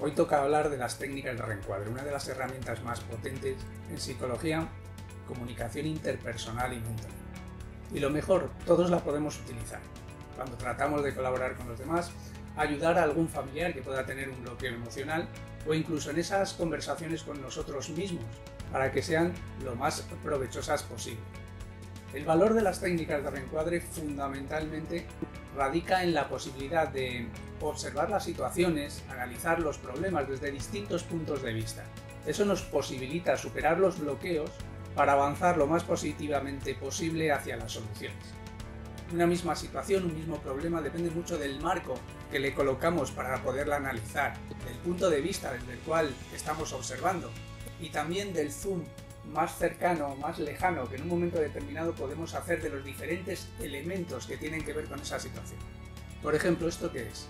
Hoy toca hablar de las técnicas de reencuadre, una de las herramientas más potentes en psicología, comunicación interpersonal y mental. Y lo mejor, todos la podemos utilizar. Cuando tratamos de colaborar con los demás, ayudar a algún familiar que pueda tener un bloqueo emocional o incluso en esas conversaciones con nosotros mismos para que sean lo más provechosas posible. El valor de las técnicas de reencuadre fundamentalmente radica en la posibilidad de observar las situaciones, analizar los problemas desde distintos puntos de vista. Eso nos posibilita superar los bloqueos para avanzar lo más positivamente posible hacia las soluciones. Una misma situación, un mismo problema depende mucho del marco que le colocamos para poderla analizar, del punto de vista desde el cual estamos observando y también del zoom más cercano, más lejano que en un momento determinado podemos hacer de los diferentes elementos que tienen que ver con esa situación. Por ejemplo, ¿esto qué es?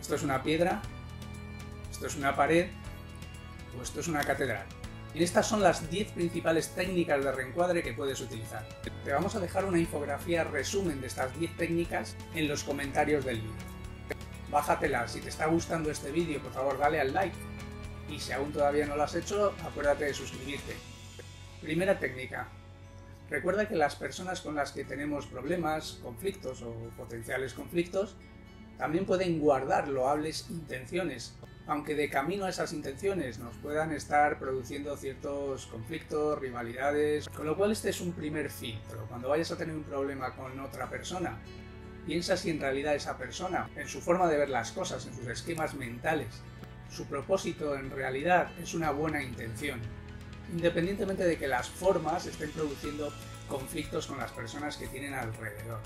¿Esto es una piedra? ¿Esto es una pared? ¿O esto es una catedral? Y estas son las 10 principales técnicas de reencuadre que puedes utilizar. Te vamos a dejar una infografía resumen de estas 10 técnicas en los comentarios del vídeo. Bájatela, si te está gustando este vídeo por favor dale al like y si aún todavía no lo has hecho acuérdate de suscribirte. Primera técnica. Recuerda que las personas con las que tenemos problemas, conflictos o potenciales conflictos también pueden guardar loables intenciones, aunque de camino a esas intenciones nos puedan estar produciendo ciertos conflictos, rivalidades, con lo cual este es un primer filtro. Cuando vayas a tener un problema con otra persona, piensa si en realidad esa persona, en su forma de ver las cosas, en sus esquemas mentales, su propósito en realidad es una buena intención independientemente de que las formas estén produciendo conflictos con las personas que tienen alrededor.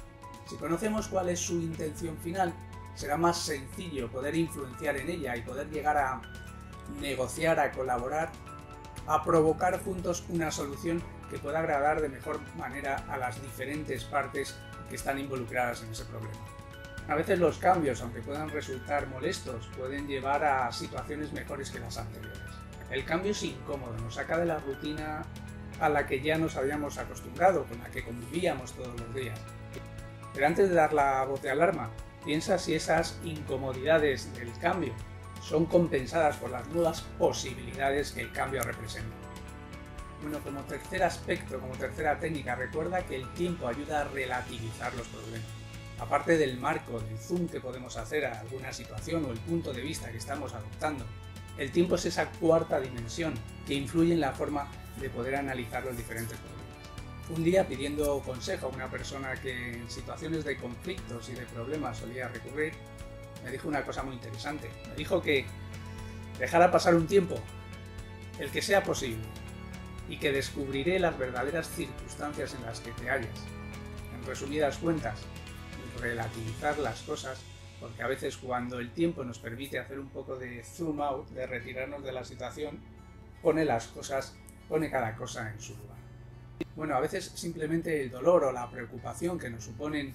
Si conocemos cuál es su intención final, será más sencillo poder influenciar en ella y poder llegar a negociar, a colaborar, a provocar juntos una solución que pueda agradar de mejor manera a las diferentes partes que están involucradas en ese problema. A veces los cambios, aunque puedan resultar molestos, pueden llevar a situaciones mejores que las anteriores. El cambio es incómodo, nos saca de la rutina a la que ya nos habíamos acostumbrado, con la que convivíamos todos los días. Pero antes de dar la voz de alarma, piensa si esas incomodidades del cambio son compensadas por las nuevas posibilidades que el cambio representa. Bueno, como tercer aspecto, como tercera técnica, recuerda que el tiempo ayuda a relativizar los problemas. Aparte del marco, del zoom que podemos hacer a alguna situación o el punto de vista que estamos adoptando, el tiempo es esa cuarta dimensión que influye en la forma de poder analizar los diferentes problemas. Un día pidiendo consejo a una persona que en situaciones de conflictos y de problemas solía recurrir, me dijo una cosa muy interesante. Me dijo que dejara pasar un tiempo, el que sea posible, y que descubriré las verdaderas circunstancias en las que te hallas. En resumidas cuentas, relativizar las cosas porque a veces cuando el tiempo nos permite hacer un poco de zoom out, de retirarnos de la situación, pone las cosas, pone cada cosa en su lugar. Bueno, a veces simplemente el dolor o la preocupación que nos suponen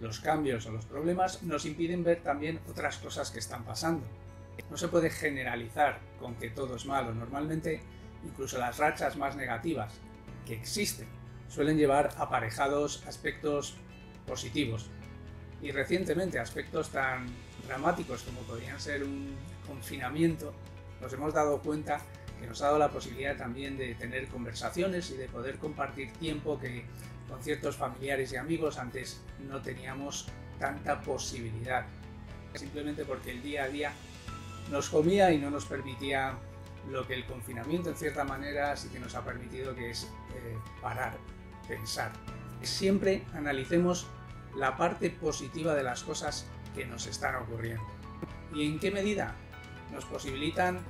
los cambios o los problemas nos impiden ver también otras cosas que están pasando. No se puede generalizar con que todo es malo. Normalmente, incluso las rachas más negativas que existen suelen llevar aparejados aspectos positivos, y recientemente aspectos tan dramáticos como podrían ser un confinamiento, nos hemos dado cuenta que nos ha dado la posibilidad también de tener conversaciones y de poder compartir tiempo que con ciertos familiares y amigos antes no teníamos tanta posibilidad. Simplemente porque el día a día nos comía y no nos permitía lo que el confinamiento en cierta manera sí que nos ha permitido que es eh, parar, pensar. Siempre analicemos la parte positiva de las cosas que nos están ocurriendo. ¿Y en qué medida? Nos posibilitan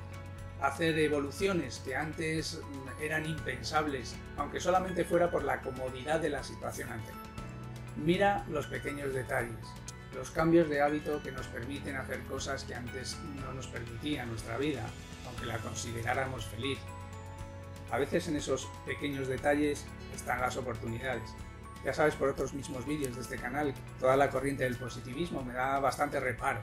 hacer evoluciones que antes eran impensables, aunque solamente fuera por la comodidad de la situación anterior. Mira los pequeños detalles, los cambios de hábito que nos permiten hacer cosas que antes no nos permitía nuestra vida, aunque la consideráramos feliz. A veces en esos pequeños detalles están las oportunidades, ya sabes por otros mismos vídeos de este canal, toda la corriente del positivismo me da bastante reparo,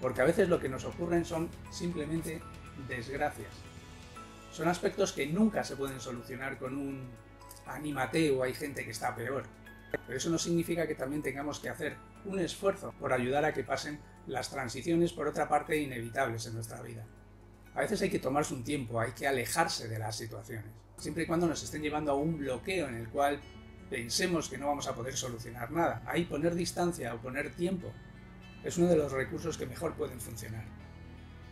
porque a veces lo que nos ocurren son simplemente desgracias. Son aspectos que nunca se pueden solucionar con un anímate o hay gente que está peor. Pero eso no significa que también tengamos que hacer un esfuerzo por ayudar a que pasen las transiciones, por otra parte, inevitables en nuestra vida. A veces hay que tomarse un tiempo, hay que alejarse de las situaciones, siempre y cuando nos estén llevando a un bloqueo en el cual pensemos que no vamos a poder solucionar nada. Ahí poner distancia o poner tiempo es uno de los recursos que mejor pueden funcionar.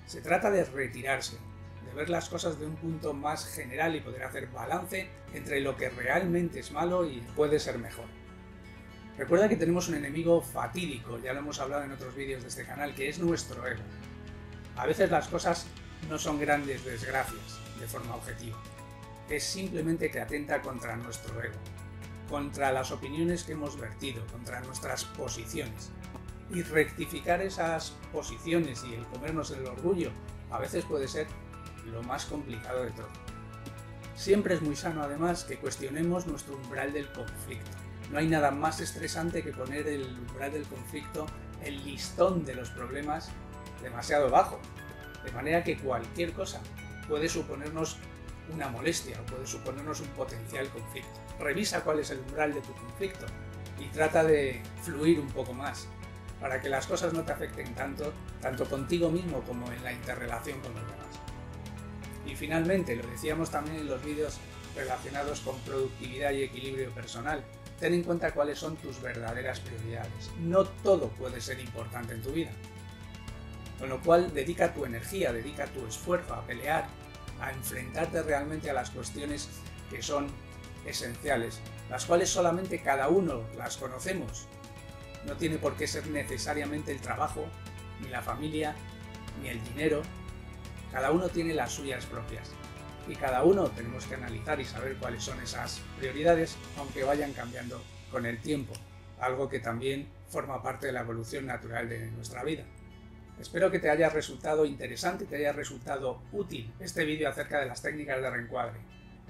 Se trata de retirarse, de ver las cosas de un punto más general y poder hacer balance entre lo que realmente es malo y puede ser mejor. Recuerda que tenemos un enemigo fatídico, ya lo hemos hablado en otros vídeos de este canal, que es nuestro ego. A veces las cosas no son grandes desgracias de forma objetiva. Es simplemente que atenta contra nuestro ego, contra las opiniones que hemos vertido, contra nuestras posiciones. Y rectificar esas posiciones y el comernos el orgullo a veces puede ser lo más complicado de todo. Siempre es muy sano además que cuestionemos nuestro umbral del conflicto. No hay nada más estresante que poner el umbral del conflicto, el listón de los problemas, demasiado bajo. De manera que cualquier cosa puede suponernos una molestia o puede suponernos un potencial conflicto. Revisa cuál es el umbral de tu conflicto y trata de fluir un poco más para que las cosas no te afecten tanto, tanto contigo mismo como en la interrelación con los demás. Y finalmente, lo decíamos también en los vídeos relacionados con productividad y equilibrio personal, ten en cuenta cuáles son tus verdaderas prioridades. No todo puede ser importante en tu vida. Con lo cual, dedica tu energía, dedica tu esfuerzo a pelear, a enfrentarte realmente a las cuestiones que son esenciales, las cuales solamente cada uno las conocemos. No tiene por qué ser necesariamente el trabajo, ni la familia, ni el dinero, cada uno tiene las suyas propias y cada uno tenemos que analizar y saber cuáles son esas prioridades, aunque vayan cambiando con el tiempo, algo que también forma parte de la evolución natural de nuestra vida. Espero que te haya resultado interesante y te haya resultado útil este vídeo acerca de las técnicas de reencuadre.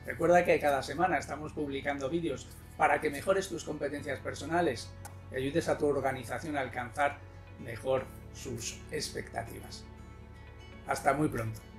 Recuerda que cada semana estamos publicando vídeos para que mejores tus competencias personales y ayudes a tu organización a alcanzar mejor sus expectativas. Hasta muy pronto.